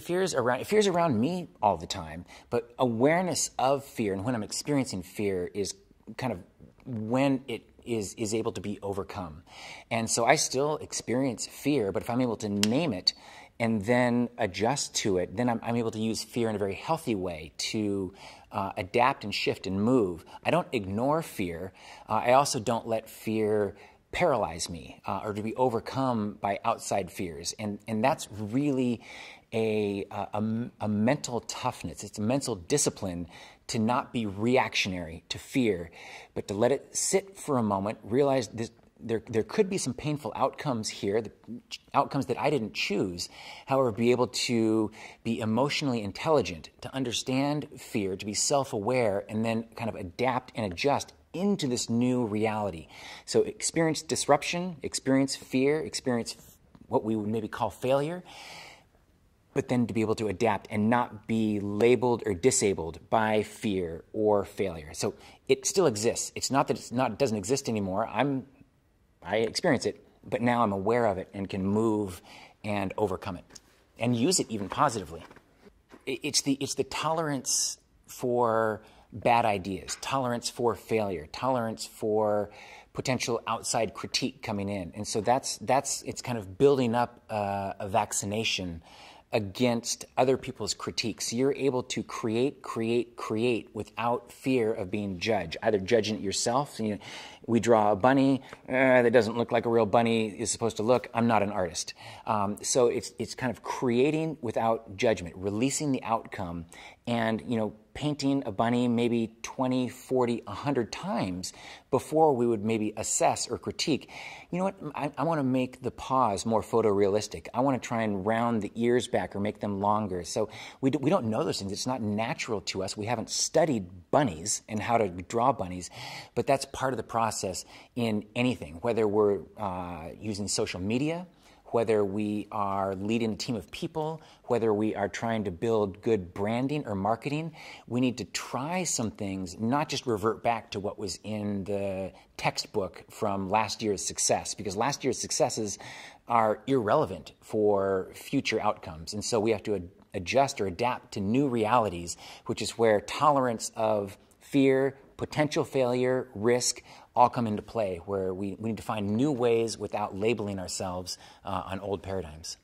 fear is around fear is around me all the time but awareness of fear and when i'm experiencing fear is kind of when it is is able to be overcome. And so i still experience fear but if i'm able to name it and then adjust to it then i'm, I'm able to use fear in a very healthy way to uh, adapt and shift and move. I don't ignore fear. Uh, i also don't let fear paralyze me uh, or to be overcome by outside fears. And, and that's really a, a, a, mental toughness, it's a mental discipline to not be reactionary to fear, but to let it sit for a moment, realize this, there, there could be some painful outcomes here, the outcomes that I didn't choose. However, be able to be emotionally intelligent, to understand fear, to be self aware, and then kind of adapt and adjust into this new reality. So experience disruption, experience fear, experience what we would maybe call failure, but then to be able to adapt and not be labeled or disabled by fear or failure. So it still exists. It's not that it's not it doesn't exist anymore. I'm I experience it, but now I'm aware of it and can move and overcome it and use it even positively. It's the it's the tolerance for bad ideas, tolerance for failure, tolerance for potential outside critique coming in. And so that's, that's it's kind of building up uh, a vaccination against other people's critiques. You're able to create, create, create without fear of being judged, either judging it yourself. You know, we draw a bunny uh, that doesn't look like a real bunny is supposed to look. I'm not an artist. Um, so it's, it's kind of creating without judgment, releasing the outcome, and you know, painting a bunny maybe 20, 40, 100 times before we would maybe assess or critique. You know what? I, I want to make the paws more photorealistic. I want to try and round the ears back or make them longer. So we, do, we don't know those things. It's not natural to us. We haven't studied bunnies and how to draw bunnies, but that's part of the process in anything, whether we're uh, using social media whether we are leading a team of people, whether we are trying to build good branding or marketing, we need to try some things, not just revert back to what was in the textbook from last year's success, because last year's successes are irrelevant for future outcomes. And so we have to ad- adjust or adapt to new realities, which is where tolerance of fear, potential failure, risk, all come into play where we, we need to find new ways without labeling ourselves uh, on old paradigms.